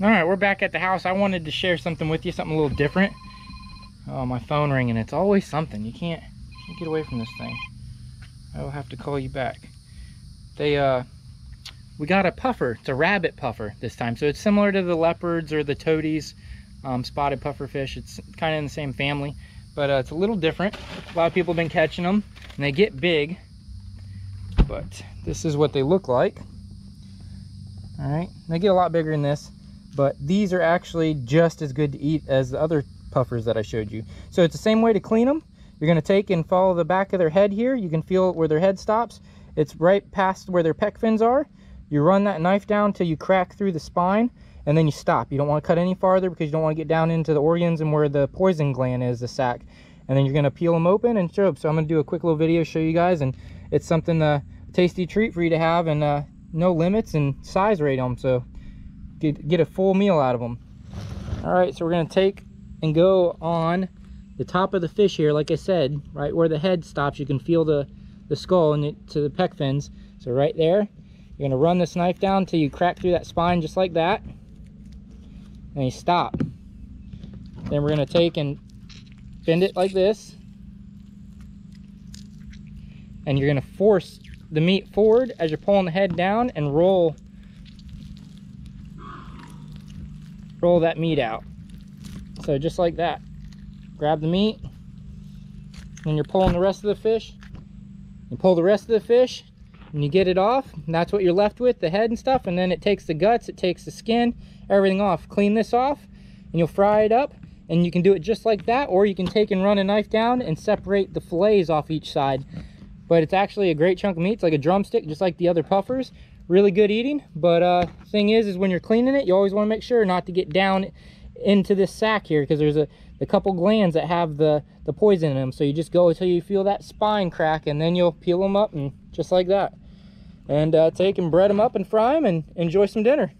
All right, we're back at the house. I wanted to share something with you, something a little different. Oh, my phone ringing. It's always something. You can't, can't get away from this thing. I will have to call you back. They, uh, we got a puffer. It's a rabbit puffer this time. So it's similar to the leopards or the toadies, um, spotted puffer fish. It's kind of in the same family, but uh, it's a little different. A lot of people have been catching them and they get big, but this is what they look like. All right, they get a lot bigger than this, but these are actually just as good to eat as the other puffers that I showed you. So it's the same way to clean them. You're gonna take and follow the back of their head here. You can feel where their head stops. It's right past where their pec fins are. You run that knife down till you crack through the spine and then you stop. You don't want to cut any farther because you don't want to get down into the organs and where the poison gland is, the sac. And then you're going to peel them open and show them. So I'm going to do a quick little video, show you guys. And it's something, a tasty treat for you to have and uh, no limits and size rate them. So get, get a full meal out of them. All right, so we're to take and go on the top of the fish here. Like I said, right where the head stops, you can feel the, the skull and it, to the pec fins. So right there, you're gonna run this knife down till you crack through that spine just like that. And you stop. Then we're gonna take and bend it like this. And you're gonna force the meat forward as you're pulling the head down and roll roll that meat out. So just like that. Grab the meat. and you're pulling the rest of the fish, you pull the rest of the fish and you get it off and that's what you're left with the head and stuff and then it takes the guts it takes the skin everything off clean this off and you'll fry it up and you can do it just like that or you can take and run a knife down and separate the fillets off each side but it's actually a great chunk of meat it's like a drumstick just like the other puffers really good eating but uh thing is is when you're cleaning it you always want to make sure not to get down into this sack here because there's a, a couple glands that have the the poison in them so you just go until you feel that spine crack and then you'll peel them up and just like that. And uh, take and bread them up and fry them and enjoy some dinner